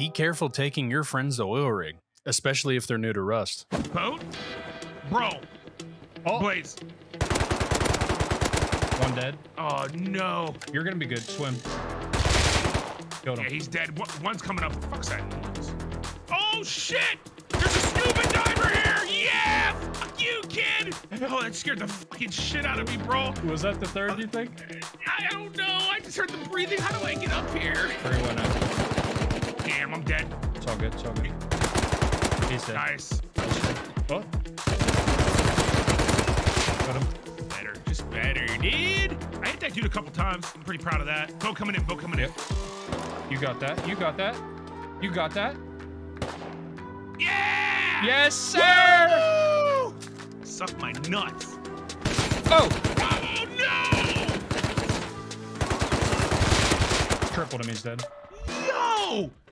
Be careful taking your friends to oil rig, especially if they're new to Rust. Boat? Bro. Oh. Blaze. One dead. Oh, no. You're gonna be good. Swim. Killed Yeah, he's dead. One's coming up. Fuck's that noise? Oh, shit! There's a scuba diver here! Yeah! Fuck you, kid! Oh, that scared the fucking shit out of me, bro. Was that the third, you think? Uh, I don't know. I just heard them breathing. How do I get up here? Three. Damn, I'm dead. It's all good. It's all good. He's dead. Nice. Oh. Got him. Better. Just better, dude. I hit that dude a couple times. I'm pretty proud of that. Boat coming in. Boat coming in. Yep. You got that. You got that. You got that. Yeah! Yes, sir. Woo! Suck my nuts. Oh, Oh, no! tripled him. He's dead. Yo!